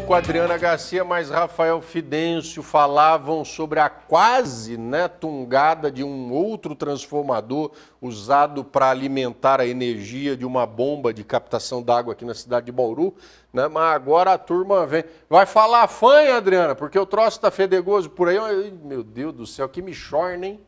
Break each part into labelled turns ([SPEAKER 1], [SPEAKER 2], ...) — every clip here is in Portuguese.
[SPEAKER 1] com Adriana Garcia, mas Rafael Fidêncio falavam sobre a quase né, tungada de um outro transformador usado para alimentar a energia de uma bomba de captação d'água aqui na cidade de Bauru. Né? Mas agora a turma vem. Vai falar fanha, Adriana, porque o troço está fedegoso por aí. Meu Deus do céu, que me chorna, hein?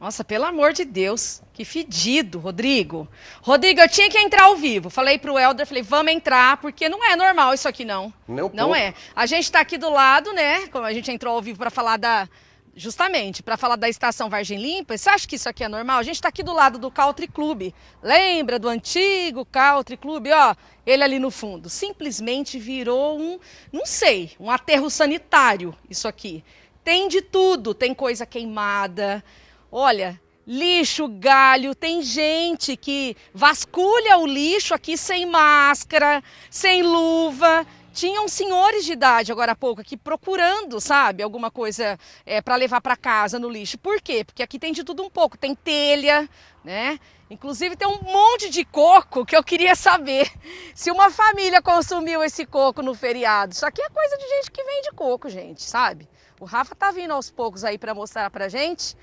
[SPEAKER 2] Nossa, pelo amor de Deus, que fedido, Rodrigo. Rodrigo, eu tinha que entrar ao vivo. Falei pro Helder, falei, vamos entrar, porque não é normal isso aqui, não.
[SPEAKER 1] Não,
[SPEAKER 2] não é. A gente está aqui do lado, né? Como a gente entrou ao vivo para falar da. Justamente, para falar da estação Vargem Limpa. Você acha que isso aqui é normal? A gente está aqui do lado do Country Club. Lembra do antigo Country Club? Ó, ele ali no fundo. Simplesmente virou um, não sei, um aterro sanitário, isso aqui. Tem de tudo. Tem coisa queimada Olha, lixo, galho, tem gente que vasculha o lixo aqui sem máscara, sem luva. Tinham senhores de idade agora há pouco aqui procurando, sabe, alguma coisa é, para levar para casa no lixo. Por quê? Porque aqui tem de tudo um pouco. Tem telha, né? Inclusive tem um monte de coco que eu queria saber se uma família consumiu esse coco no feriado. Isso aqui é coisa de gente que vende coco, gente, sabe? O Rafa tá vindo aos poucos aí para mostrar pra gente.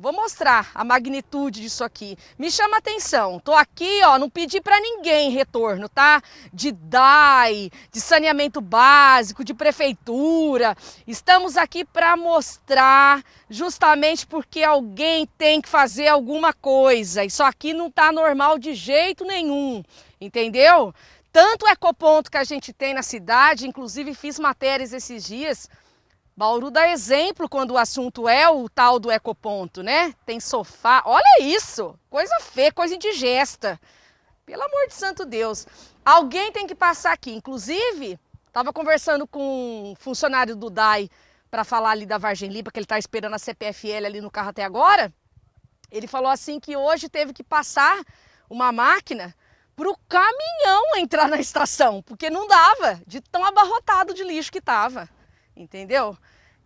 [SPEAKER 2] Vou mostrar a magnitude disso aqui. Me chama atenção. Tô aqui, ó, não pedi para ninguém retorno, tá? De DAI, de saneamento básico, de prefeitura. Estamos aqui para mostrar justamente porque alguém tem que fazer alguma coisa. Isso aqui não tá normal de jeito nenhum. Entendeu? Tanto ecoponto que a gente tem na cidade, inclusive fiz matérias esses dias Bauru dá exemplo quando o assunto é o tal do ecoponto, né? Tem sofá. Olha isso! Coisa feia, coisa indigesta. Pelo amor de santo Deus. Alguém tem que passar aqui. Inclusive, estava conversando com um funcionário do DAI para falar ali da Vargem Limpa, que ele está esperando a CPFL ali no carro até agora. Ele falou assim que hoje teve que passar uma máquina para o caminhão entrar na estação, porque não dava de tão abarrotado de lixo que estava entendeu?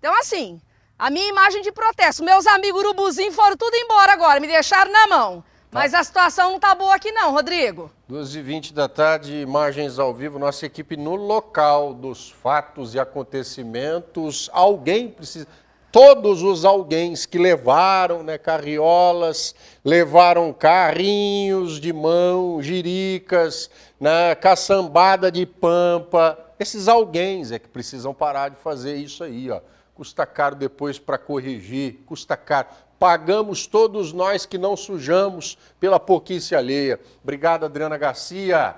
[SPEAKER 2] Então, assim, a minha imagem de protesto, meus amigos urubuzinhos foram tudo embora agora, me deixaram na mão. Tá. Mas a situação não tá boa aqui não, Rodrigo.
[SPEAKER 1] 2h20 da tarde, imagens ao vivo, nossa equipe no local dos fatos e acontecimentos. Alguém precisa... Todos os alguém que levaram né, carriolas, levaram carrinhos de mão, jiricas, né, caçambada de pampa, esses alguém é que precisam parar de fazer isso aí, ó. Custa caro depois para corrigir, custa caro. Pagamos todos nós que não sujamos pela pouquice alheia. Obrigado, Adriana Garcia.